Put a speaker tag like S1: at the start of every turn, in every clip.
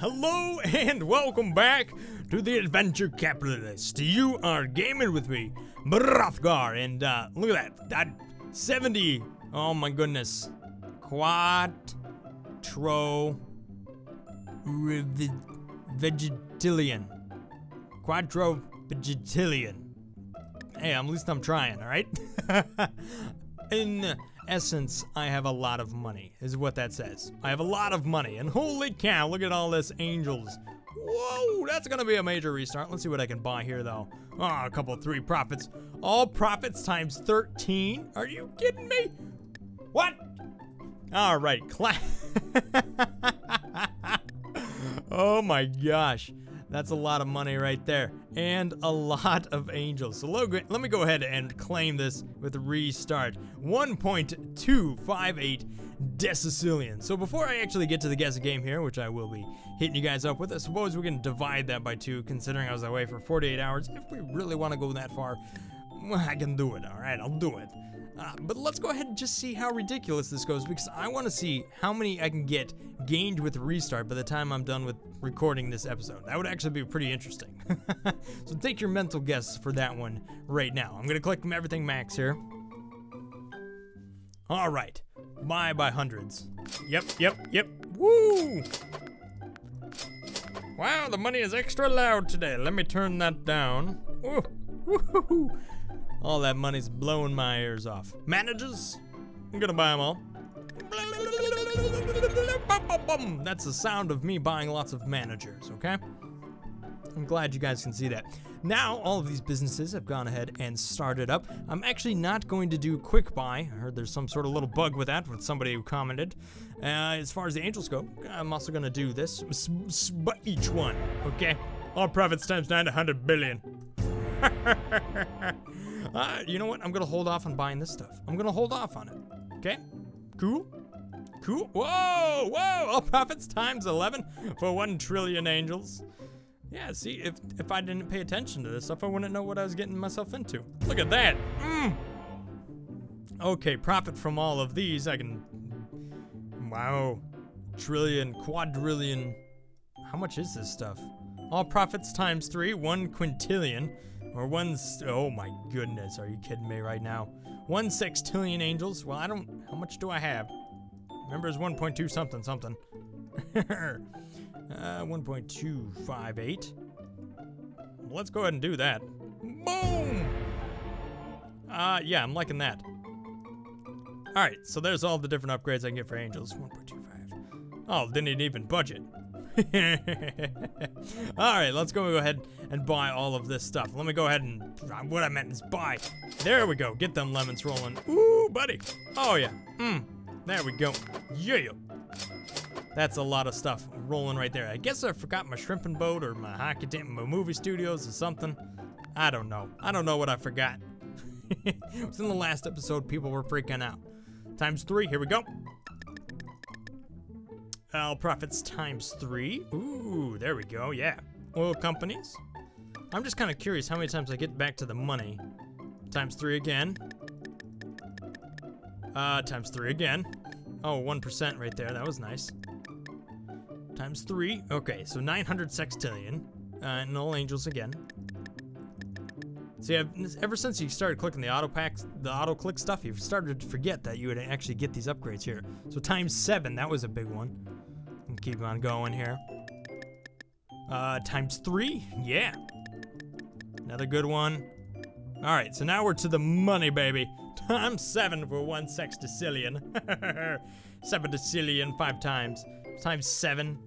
S1: Hello and welcome back to the Adventure Capitalist. You are gaming with me, Brothgar, and uh, look at that. That 70. Oh my goodness. Quattro vegetilian. Quattro vegetilian. Hey, at least I'm trying, all right? In essence, I have a lot of money, is what that says. I have a lot of money, and holy cow, look at all this angels. Whoa, that's gonna be a major restart. Let's see what I can buy here, though. Oh, a couple three profits. All profits times 13? Are you kidding me? What? All right, class. oh my gosh. That's a lot of money right there. And a lot of angels. So let me go ahead and claim this with restart. 1.258 decillion. So before I actually get to the guess game here, which I will be hitting you guys up with, I suppose we can divide that by two, considering I was away for 48 hours. If we really want to go that far, I can do it, alright? I'll do it. Uh, but let's go ahead and just see how ridiculous this goes because I want to see how many I can get gained with restart by the time I'm done with recording this episode. That would actually be pretty interesting. so take your mental guess for that one right now. I'm going to click everything max here. All right. Buy by hundreds. Yep, yep, yep. Woo! Wow, the money is extra loud today. Let me turn that down. Woo! Woo! All that money's blowing my ears off. Managers? I'm gonna buy them all. That's the sound of me buying lots of managers, okay? I'm glad you guys can see that. Now, all of these businesses have gone ahead and started up. I'm actually not going to do quick buy. I heard there's some sort of little bug with that with somebody who commented. Uh, as far as the angels go, I'm also going to do this, but each one, okay? All profits times 900 billion. Uh, you know what? I'm gonna hold off on buying this stuff. I'm gonna hold off on it. Okay? Cool? Cool? Whoa! Whoa! All profits times 11 for 1 trillion angels. Yeah, see, if, if I didn't pay attention to this stuff, I wouldn't know what I was getting myself into. Look at that! Mm. Okay, profit from all of these. I can... Wow. Trillion, quadrillion. How much is this stuff? All profits times 3, 1 quintillion. Or one, oh my goodness, are you kidding me right now? One sextillion angels? Well, I don't, how much do I have? Remember it's 1.2 something something. uh, 1.258. Let's go ahead and do that. Boom! Uh, yeah, I'm liking that. Alright, so there's all the different upgrades I can get for angels. 1.25. Oh, didn't even budget. Alright, let's go, ahead and buy all of this stuff. Let me go ahead and, uh, what I meant is buy. There we go, get them lemons rolling. Ooh, buddy. Oh yeah, mmm, there we go. Yeah. That's a lot of stuff rolling right there. I guess I forgot my shrimping boat or my hockey team, my movie studios or something. I don't know. I don't know what I forgot. it was in the last episode, people were freaking out. Times three, here we go. All profits times three. Ooh, there we go, yeah. Oil companies. I'm just kind of curious how many times I get back to the money. Times three again. Uh, times three again. Oh, 1% right there, that was nice. Times three, okay, so 900 sextillion. Uh, and all angels again. See, I've, ever since you started clicking the auto packs, the auto click stuff, you've started to forget that you would actually get these upgrades here. So times seven, that was a big one. Keep on going here. Uh, times three? Yeah. Another good one. All right, so now we're to the money, baby. Times seven for one sextillion. seven decillion, five times. Times seven.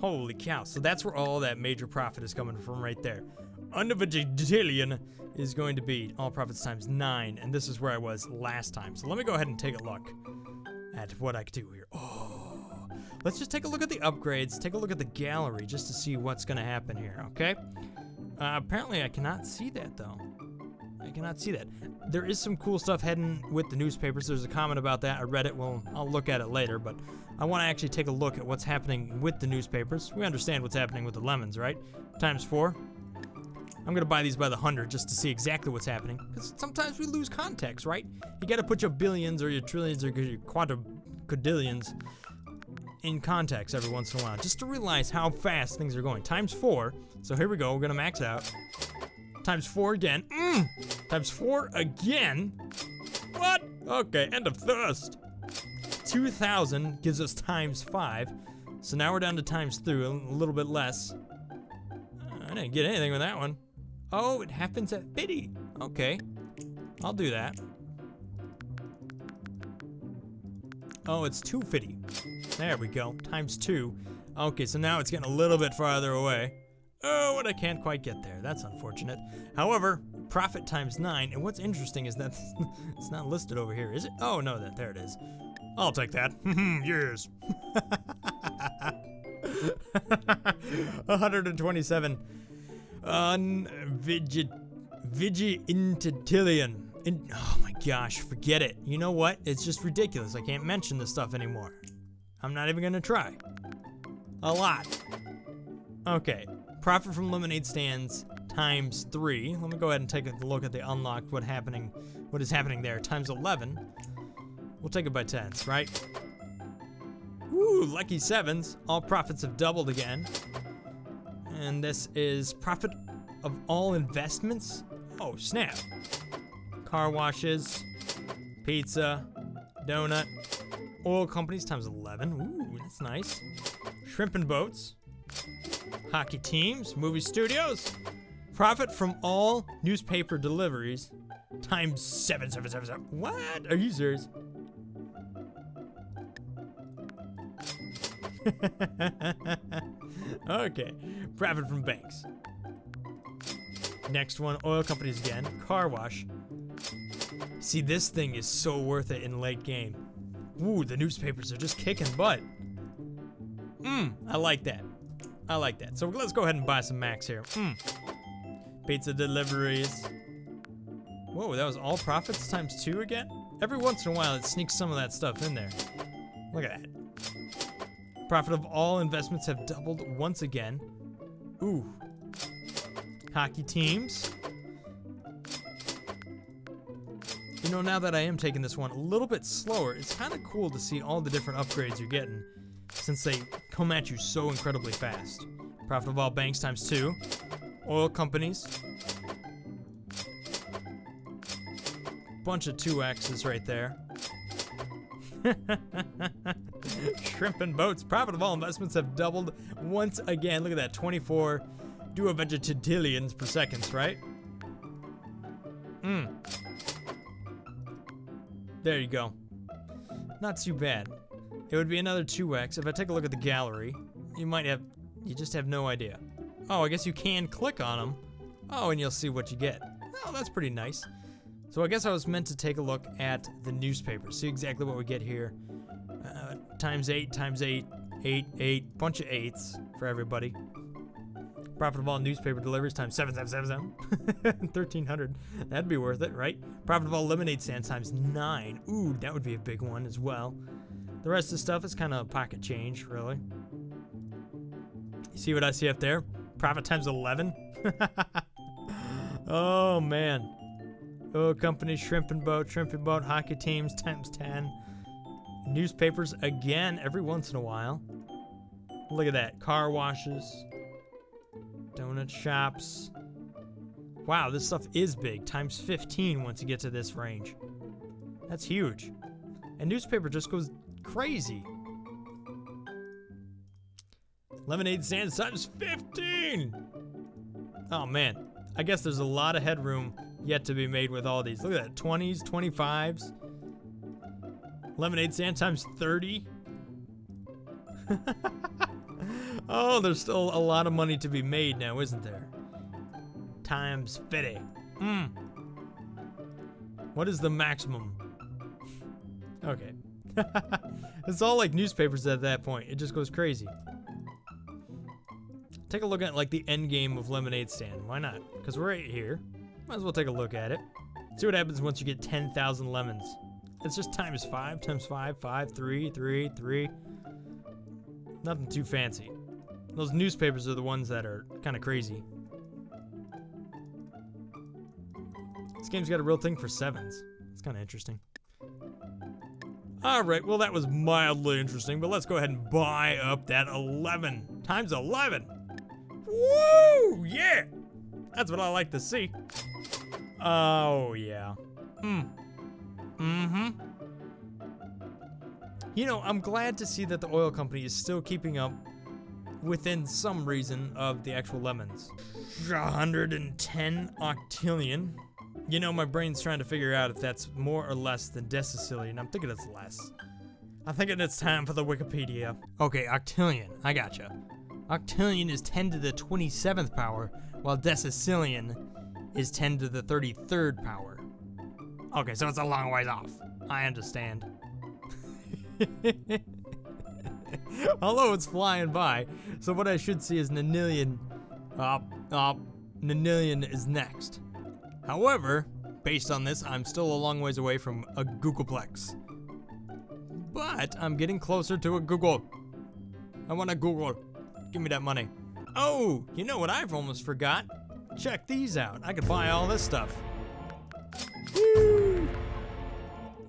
S1: Holy cow. So that's where all that major profit is coming from right there. Under the is going to be all profits times nine, and this is where I was last time. So let me go ahead and take a look at what I can do here. Oh. Let's just take a look at the upgrades, take a look at the gallery just to see what's gonna happen here, okay? Uh, apparently I cannot see that though. I cannot see that. There is some cool stuff heading with the newspapers. There's a comment about that. I read it. Well, I'll look at it later, but I want to actually take a look at what's happening with the newspapers. We understand what's happening with the lemons, right? Times four. I'm gonna buy these by the hundred just to see exactly what's happening. Because sometimes we lose context, right? You gotta put your billions or your trillions or your quadrillions in context every once in a while, just to realize how fast things are going. Times four. So here we go. We're gonna max out. Times four again. Mm. Times four again. What? Okay, end of thirst. 2,000 gives us times five. So now we're down to times three, a little bit less. I didn't get anything with that one. Oh, it happens at 50. Okay, I'll do that. Oh, it's 250. There we go, times two. Okay, so now it's getting a little bit farther away. Oh, and I can't quite get there. That's unfortunate. However, profit times nine. And what's interesting is that it's not listed over here, is it? Oh, no, that there it is. I'll take that. yes. 127. Unvigi... Vigi-intitillion. In, oh my gosh, forget it. You know what? It's just ridiculous. I can't mention this stuff anymore. I'm not even gonna try. A lot. Okay. Profit from lemonade stands times three. Let me go ahead and take a look at the unlocked, what happening, what is happening there. Times 11. We'll take it by tens, right? Ooh, lucky sevens. All profits have doubled again. And this is profit of all investments. Oh, snap car washes, pizza, donut, oil companies times 11. Ooh, that's nice. Shrimp and boats, hockey teams, movie studios, profit from all newspaper deliveries times seven, seven, seven, seven. What? Are you serious? okay, profit from banks. Next one, oil companies again, car wash, See, this thing is so worth it in late game. Ooh, the newspapers are just kicking butt. Mmm, I like that. I like that. So let's go ahead and buy some max here. Mmm. Pizza deliveries. Whoa, that was all profits times two again? Every once in a while, it sneaks some of that stuff in there. Look at that. Profit of all investments have doubled once again. Ooh. Hockey teams. You know, now that I am taking this one a little bit slower, it's kind of cool to see all the different upgrades you're getting since they come at you so incredibly fast. Profit of all banks times two. Oil companies. Bunch of 2X's right there. Shrimp and boats. Profit of all investments have doubled once again. Look at that, 24 duovegetillions per seconds, right? Hmm. There you go. Not too bad. It would be another 2x. If I take a look at the gallery, you might have, you just have no idea. Oh, I guess you can click on them. Oh, and you'll see what you get. Oh, that's pretty nice. So I guess I was meant to take a look at the newspaper, see exactly what we get here. Uh, times eight, times eight, eight, eight, bunch of eights for everybody. Profit of all newspaper deliveries times 7777. 1300. That'd be worth it, right? Profitable lemonade stands times 9. Ooh, that would be a big one as well. The rest of the stuff is kind of a pocket change, really. You see what I see up there? Profit times 11. oh, man. Oh, company, shrimp and boat, shrimp and boat, hockey teams times 10. Newspapers again every once in a while. Look at that. Car washes, Donut shops. Wow, this stuff is big, times 15 once you get to this range. That's huge. And newspaper just goes crazy. Lemonade stands times 15! Oh man, I guess there's a lot of headroom yet to be made with all these. Look at that, 20s, 25s. Lemonade stand times 30. Oh, there's still a lot of money to be made now, isn't there? Times 50. Hmm. What is the maximum? Okay. it's all like newspapers at that point. It just goes crazy. Take a look at like the end game of Lemonade Stand. Why not? Because we're right here. Might as well take a look at it. See what happens once you get 10,000 lemons. It's just times 5, times 5, 5, 3, 3, 3. Nothing too fancy. Those newspapers are the ones that are kind of crazy. This game's got a real thing for sevens. It's kind of interesting. All right, well, that was mildly interesting, but let's go ahead and buy up that 11 times 11. Woo! Yeah! That's what I like to see. Oh, yeah. Hmm. Mm-hmm. You know, I'm glad to see that the oil company is still keeping up within some reason of the actual lemons. 110 octillion. You know, my brain's trying to figure out if that's more or less than decillion. I'm thinking it's less. I'm thinking it's time for the Wikipedia. Okay, octillion. I gotcha. Octillion is 10 to the 27th power, while decillion is 10 to the 33rd power. Okay, so it's a long ways off. I understand. Although it's flying by, so what I should see is Nanillion. Uh, uh, Nanillion is next. However, based on this, I'm still a long ways away from a Googolplex. But I'm getting closer to a Googol. I want a Googol. Give me that money. Oh, you know what I've almost forgot? Check these out. I could buy all this stuff. Woo!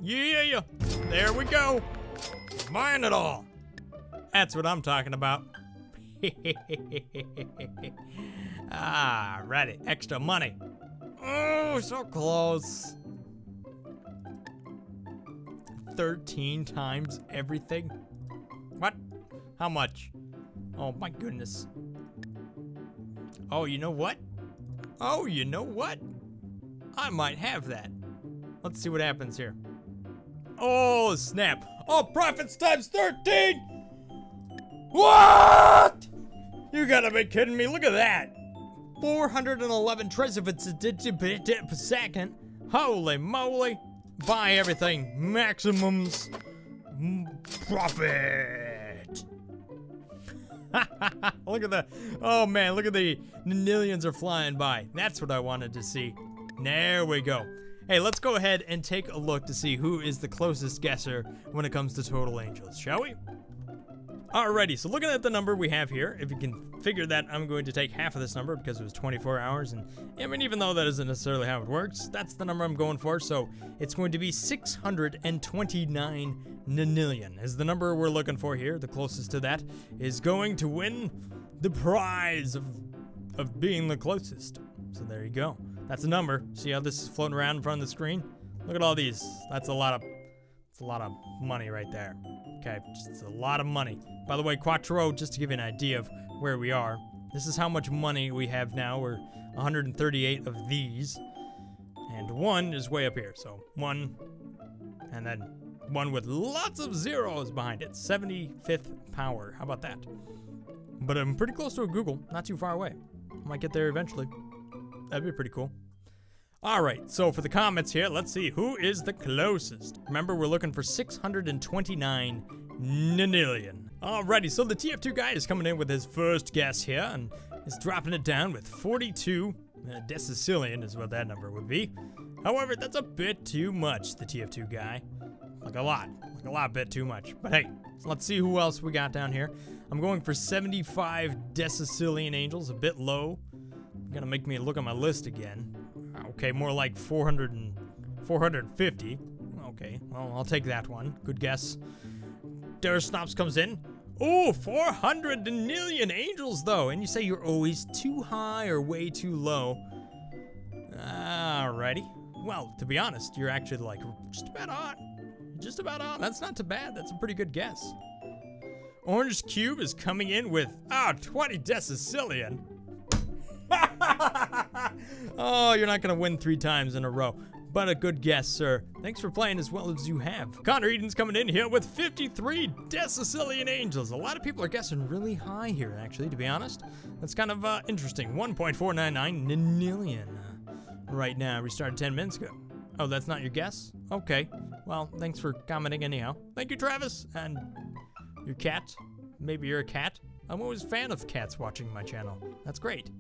S1: Yeah, yeah! there we go. Buying it all. That's what I'm talking about. ah, ready. Extra money. Oh, so close. 13 times everything? What? How much? Oh my goodness. Oh, you know what? Oh, you know what? I might have that. Let's see what happens here. Oh, snap. Oh, profits times 13! What? You gotta be kidding me. Look at that. 411 tresivits per second. Holy moly. Buy everything. Maximums. Mm, profit. look at the, oh man, look at the millions are flying by. That's what I wanted to see. There we go. Hey, let's go ahead and take a look to see who is the closest guesser when it comes to total angels, shall we? Alrighty, so looking at the number we have here, if you can figure that I'm going to take half of this number because it was 24 hours, and I mean, even though that isn't necessarily how it works, that's the number I'm going for, so it's going to be 629 nanillion is the number we're looking for here. The closest to that is going to win the prize of, of being the closest. So there you go. That's a number. See how this is floating around in front of the screen? Look at all these. That's a lot of, it's a lot of money right there. Okay, it's a lot of money. By the way, Quattro, just to give you an idea of where we are, this is how much money we have now. We're 138 of these. And one is way up here. So one, and then one with lots of zeros behind it. 75th power. How about that? But I'm pretty close to a Googol. Not too far away. I Might get there eventually. That'd be pretty cool. All right, so for the comments here, let's see who is the closest. Remember, we're looking for 629 nanillion. Alrighty, so the TF2 guy is coming in with his first guess here and is dropping it down with 42 uh, decillion is what that number would be. However, that's a bit too much, the TF2 guy. Like a lot, like a lot bit too much. But hey, let's see who else we got down here. I'm going for 75 decillion angels, a bit low. Gonna make me look at my list again. Okay, more like 400 and 450. Okay, well, I'll take that one. Good guess. Snops comes in. Oh, 400 million angels, though. And you say you're always too high or way too low. Alrighty. Well, to be honest, you're actually like just about on. Just about on. That's not too bad. That's a pretty good guess. Orange Cube is coming in with, ah, oh, 20 decillion. oh, you're not going to win three times in a row. But a good guess, sir. Thanks for playing as well as you have. Connor Eden's coming in here with 53 decillion angels. A lot of people are guessing really high here, actually, to be honest. That's kind of uh, interesting. 1.499 nillion right now. We started 10 minutes ago. Oh, that's not your guess? Okay. Well, thanks for commenting anyhow. Thank you, Travis. And your cat. Maybe you're a cat. I'm always a fan of cats watching my channel. That's great.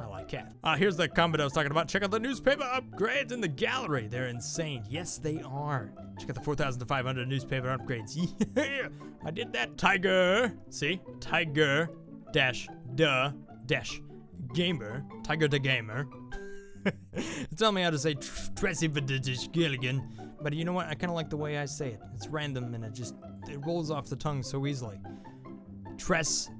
S1: I like cat. Uh, here's the comment I was talking about. Check out the newspaper upgrades in the gallery. They're insane. Yes, they are. Check out the 4,500 newspaper upgrades. Yeah, I did that. Tiger. See? Tiger dash duh dash gamer. Tiger the gamer. Tell me how to say Tracy Gilligan But you know what? I kind of like the way I say it. It's random and it just it rolls off the tongue so easily. Tres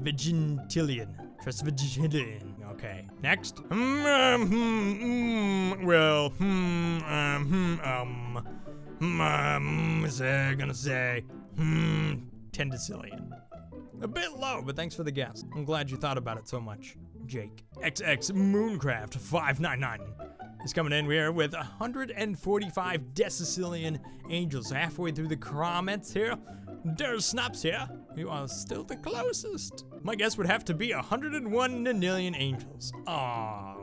S1: Vigentilian. Tres Vigentilian. Okay. Next. Hmm, um, hmm, hmm, well, hmm, um, hmm, um, hmm, um, is I gonna say, hmm. A bit low, but thanks for the guess. I'm glad you thought about it so much, Jake. XX Mooncraft 599 is coming in here with 145 Decicillion angels. Halfway through the comments here, there's Snaps here. You are still the closest. My guess would have to be 101 Nanillion angels. Ah,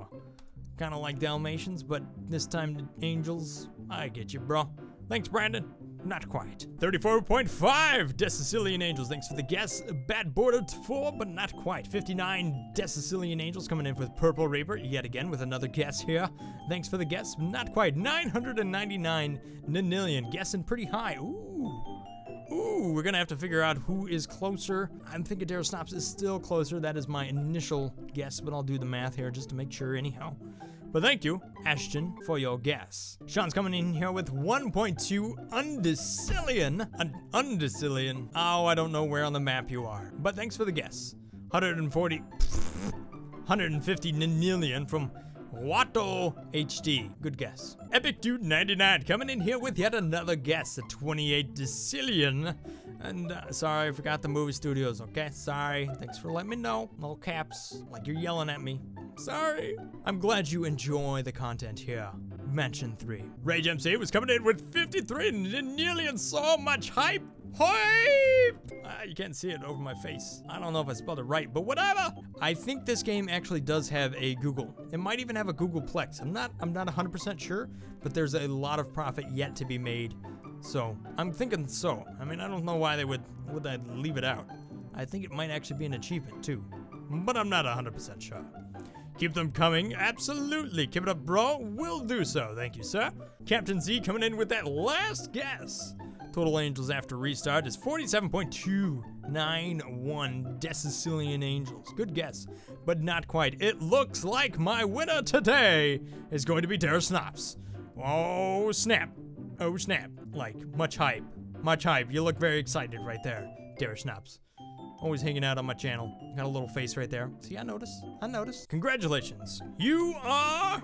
S1: Kind of like Dalmatians, but this time angels. I get you, bro. Thanks, Brandon. Not quite. 34.5 Decicillion Angels. Thanks for the guess. Bad border 4, but not quite. 59 Decicillion Angels coming in with Purple Reaper yet again with another guess here. Thanks for the guess. Not quite. 999 Nanillion. Guessing pretty high. Ooh. Ooh, we're gonna have to figure out who is closer. I'm thinking Darosnops is still closer. That is my initial guess, but I'll do the math here just to make sure anyhow. But thank you, Ashton, for your guess. Sean's coming in here with 1.2 undecillion. An undecillion. Oh, I don't know where on the map you are. But thanks for the guess. 140, 150 nillion from Watto HD. Good guess. Epic Dude 99 coming in here with yet another guess at 28 decillion. And uh, sorry, I forgot the movie studios, okay? Sorry. Thanks for letting me know. No caps, like you're yelling at me. Sorry. I'm glad you enjoy the content here. Mention 3. Rage MC was coming in with 53 nearly and so much hype. Ah, you can't see it over my face. I don't know if I spelled it right, but whatever. I think this game actually does have a Googol. It might even have a Googolplex. I'm not I'm not 100% sure, but there's a lot of profit yet to be made so I'm thinking so. I mean, I don't know why they would would they leave it out. I think it might actually be an achievement too, but I'm not 100% sure. Keep them coming, absolutely. Keep it up, bro. We'll do so. Thank you, sir. Captain Z coming in with that last guess. Total angels after restart is 47.291 decillion angels. Good guess, but not quite. It looks like my winner today is going to be Dara Snops. Oh, snap. Oh, snap. Like, much hype. Much hype. You look very excited right there, Dara Snaps. Always hanging out on my channel. Got a little face right there. See, I notice. I notice. Congratulations. You are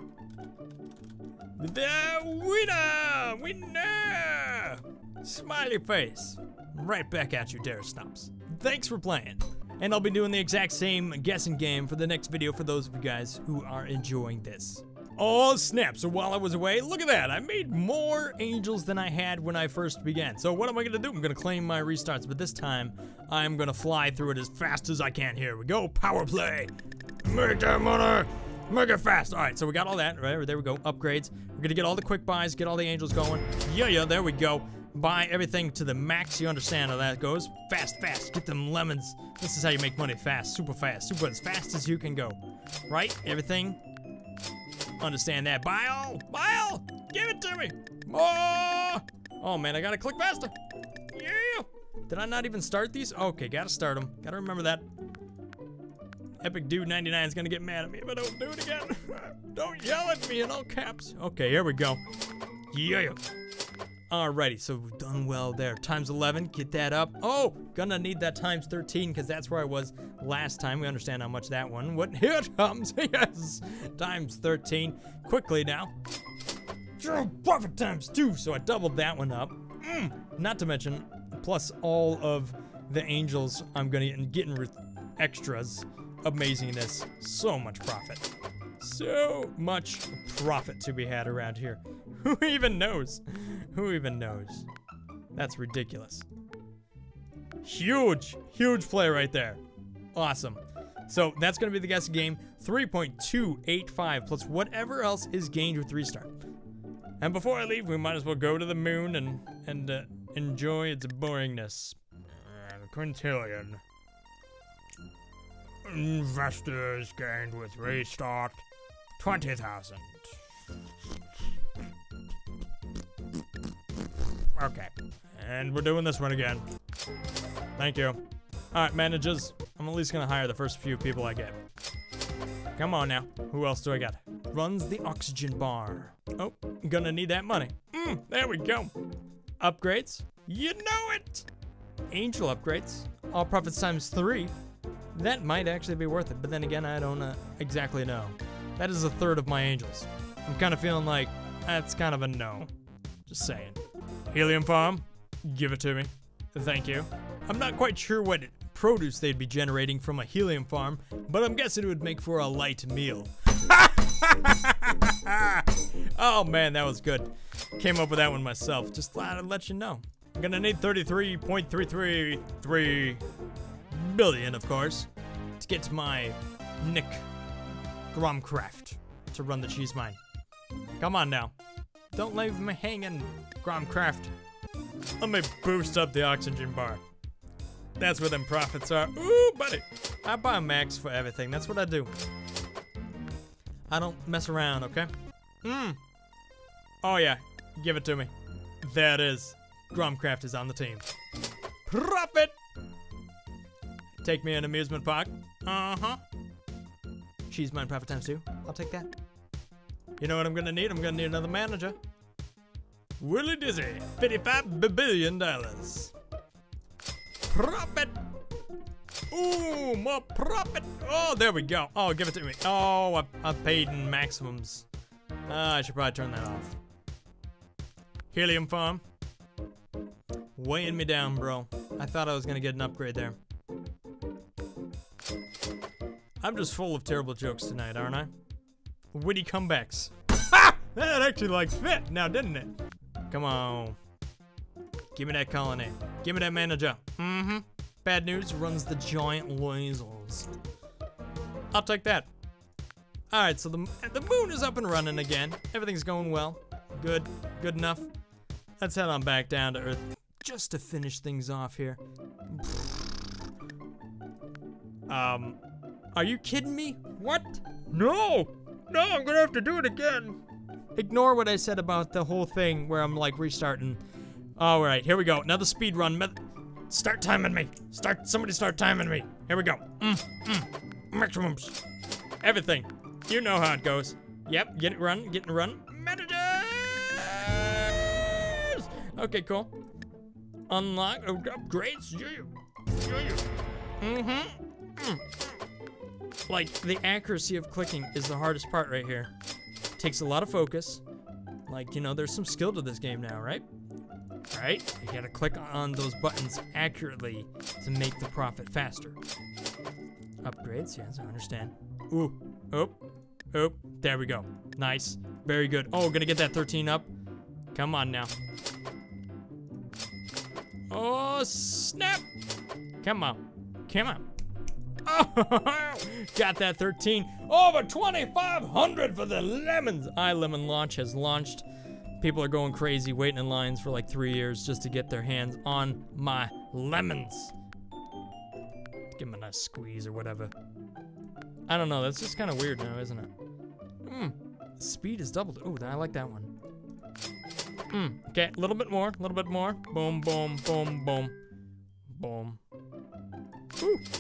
S1: the winner! Winner! Smiley face. Right back at you, Dara Snaps. Thanks for playing. And I'll be doing the exact same guessing game for the next video for those of you guys who are enjoying this. Oh snap, so while I was away, look at that, I made more angels than I had when I first began. So what am I gonna do? I'm gonna claim my restarts, but this time, I'm gonna fly through it as fast as I can. Here we go, power play. Make that money, make it fast. All right, so we got all that, right, there we go, upgrades. We're gonna get all the quick buys, get all the angels going. Yeah, yeah, there we go. Buy everything to the max, you understand how that goes. Fast, fast, get them lemons. This is how you make money fast, super fast, super as fast as you can go. Right, everything understand that. Bile! Bile! Give it to me! More! Oh man, I gotta click faster. Yeah! Did I not even start these? Okay, gotta start them. Gotta remember that. Epic Dude 99 is gonna get mad at me if I don't do it again. don't yell at me in all caps. Okay, here we go. Yeah. Alrighty, so we've done well there. Times 11, get that up. Oh, gonna need that times 13 because that's where I was last time. We understand how much that one. What? Here it comes. yes, times 13. Quickly now. Profit times two. So I doubled that one up. Mm. Not to mention, plus all of the angels I'm gonna get getting with extras. Amazingness. So much profit. So much profit to be had around here. Who even knows? Who even knows? That's ridiculous. Huge, huge play right there. Awesome. So that's going to be the guess game. 3.285 plus whatever else is gained with restart. And before I leave, we might as well go to the moon and and uh, enjoy its boringness. quintillion. Investors gained with restart. 20,000. Okay. And we're doing this one again. Thank you. Alright, managers. I'm at least gonna hire the first few people I get. Come on now. Who else do I got? runs the oxygen bar. Oh, gonna need that money. Mm, there we go. Upgrades? You know it! Angel upgrades. All profits times three. That might actually be worth it, but then again, I don't uh, exactly know. That is a third of my angels. I'm kind of feeling like that's kind of a no. Just saying. Helium farm, give it to me. Thank you. I'm not quite sure what produce they'd be generating from a helium farm, but I'm guessing it would make for a light meal. oh man, that was good. Came up with that one myself. Just thought I'd let you know. I'm gonna need 33.333 billion, of course, to get my Nick Gromcraft to run the cheese mine. Come on now. Don't leave me hanging, Gromcraft. Let me boost up the oxygen bar. That's where them profits are. Ooh, buddy. I buy max for everything. That's what I do. I don't mess around, okay? Mmm. Oh, yeah. Give it to me. There it is. Gromcraft is on the team. Profit! Take me an amusement park. Uh-huh. She's mine profit times two. I'll take that. You know what I'm gonna need? I'm gonna need another manager. Willie Dizzy, $55 billion. Profit! Ooh, more profit! Oh, there we go. Oh, give it to me. Oh, I, I paid in maximums. Uh, I should probably turn that off. Helium farm. Weighing me down, bro. I thought I was gonna get an upgrade there. I'm just full of terrible jokes tonight, aren't I? Witty comebacks. Ha! That actually like fit now, didn't it? Come on. Give me that colony. Give me that manager. Mm-hmm. Bad news runs the giant lasers. I'll take that. Alright, so the, the moon is up and running again. Everything's going well. Good. Good enough. Let's head on back down to Earth just to finish things off here. Um, are you kidding me? What? No! No, I'm gonna have to do it again. Ignore what I said about the whole thing where I'm like restarting. All right, here we go. Another speed run. Start timing me. Start. Somebody start timing me. Here we go. Mm, mm. Maximums. Everything. You know how it goes. Yep. Get it run. Get it run. Managers. Okay, cool. Unlock oh, upgrades. Yeah. Yeah. Mm-hmm. Mm. Like the accuracy of clicking is the hardest part right here. Takes a lot of focus. Like, you know, there's some skill to this game now, right? Right? You gotta click on those buttons accurately to make the profit faster. Upgrades, yes, I understand. Ooh, oh, oh, there we go. Nice, very good. Oh, gonna get that 13 up. Come on now. Oh, snap! Come on, come on. Got that 13. Over 2,500 for the lemons. iLemon launch has launched. People are going crazy, waiting in lines for like three years just to get their hands on my lemons. Give them a nice squeeze or whatever. I don't know, that's just kind of weird now, isn't it? Hmm, speed is doubled. Oh, I like that one. Hmm, okay, a little bit more, a little bit more. Boom, boom, boom, boom, boom.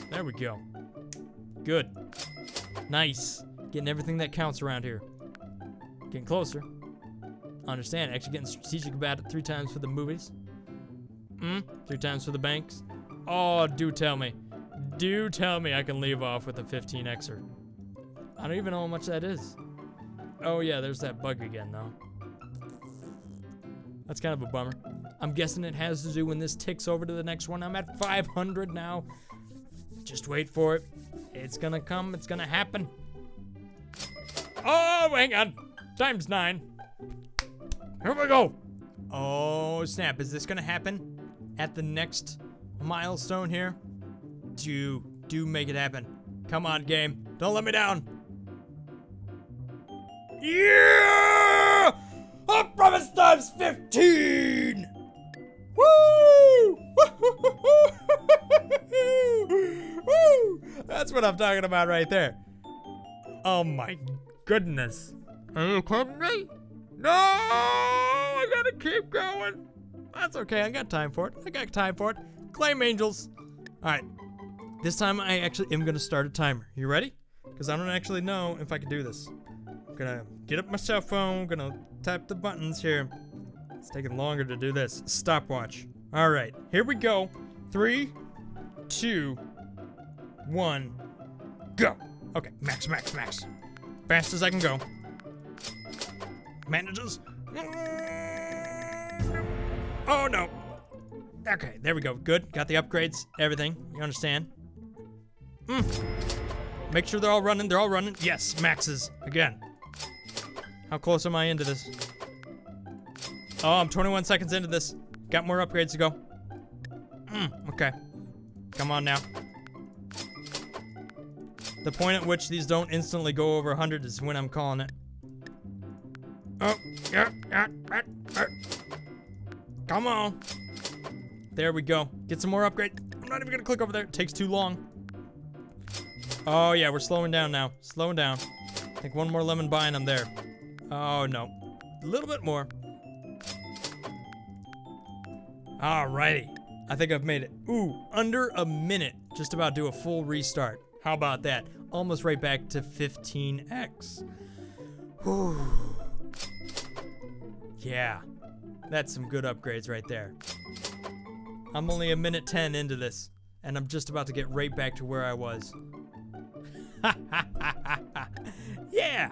S1: There we go. Good. Nice. Getting everything that counts around here. Getting closer. Understand, actually getting strategic about it three times for the movies. Hmm? Three times for the banks. Oh, do tell me. Do tell me I can leave off with a 15xer. I don't even know how much that is. Oh yeah, there's that bug again though. That's kind of a bummer. I'm guessing it has to do when this ticks over to the next one. I'm at 500 now. Just wait for it. It's gonna come. It's gonna happen. Oh, hang on. Times nine. Here we go. Oh, snap. Is this gonna happen at the next milestone here? Do, do make it happen. Come on, game. Don't let me down. Yeah! I promise times 15! Woo! Woo! That's what I'm talking about right there. Oh my goodness. Are you kidding me? No! I gotta keep going. That's okay. I got time for it. I got time for it. Claim angels. All right. This time I actually am gonna start a timer. You ready? Because I don't actually know if I can do this. gonna get up my cell phone, gonna tap the buttons here. It's taking longer to do this. Stopwatch. All right, here we go. Three, two, one, go. Okay, max, max, max. Fast as I can go. Manages. Oh no. Okay, there we go. Good. Got the upgrades, everything. You understand? Mm. Make sure they're all running. They're all running. Yes, maxes. Again. How close am I into this? Oh, I'm 21 seconds into this. Got more upgrades to go. Mm, okay. Come on now. The point at which these don't instantly go over 100 is when I'm calling it. Oh, yeah, yeah, yeah, yeah. Come on. There we go. Get some more upgrade. I'm not even gonna click over there. It takes too long. Oh yeah, we're slowing down now. Slowing down. I think one more lemon buy and I'm there. Oh no. A little bit more. Alrighty. I think I've made it. Ooh, under a minute. Just about do a full restart. How about that? Almost right back to 15x. Whew. Yeah. That's some good upgrades right there. I'm only a minute 10 into this, and I'm just about to get right back to where I was. yeah!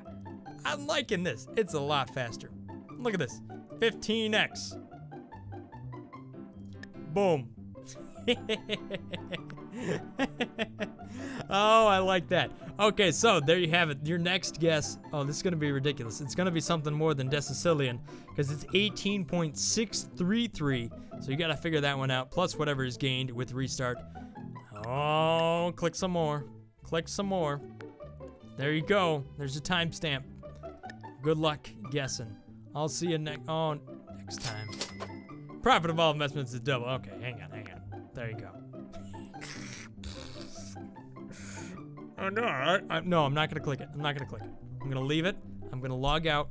S1: I'm liking this. It's a lot faster. Look at this. 15x. Boom. oh, I like that. Okay, so there you have it. Your next guess. Oh, this is going to be ridiculous. It's going to be something more than Decicillion because it's 18.633. So you got to figure that one out, plus whatever is gained with restart. Oh, click some more. Click some more. There you go. There's a timestamp. Good luck guessing. I'll see you next. Oh, next time. Profit of all investments is double. Okay, hang on, hang on. There you go. Oh no, I, I, no, I'm not gonna click it. I'm not gonna click it. I'm gonna leave it. I'm gonna log out.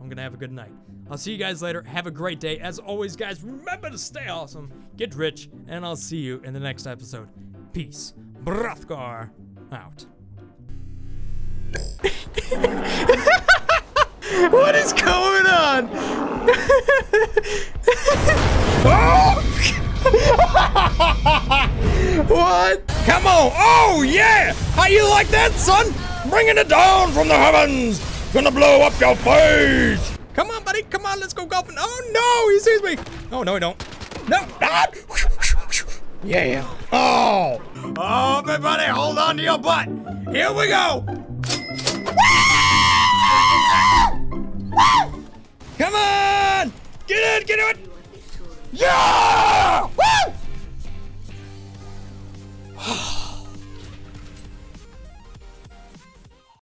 S1: I'm gonna have a good night. I'll see you guys later. Have a great day. As always, guys, remember to stay awesome, get rich, and I'll see you in the next episode. Peace. Brothgar out. what is going on? what? Come on. Oh, yeah. How you like that, son? Bringing it down from the heavens. Gonna blow up your face. Come on, buddy. Come on. Let's go golfing. Oh, no. He sees me. Oh, no, he don't. No. Ah. Yeah. Oh. Oh, everybody, hold on to your butt. Here we go. Come on! Get in, get in! Yeah! Oh.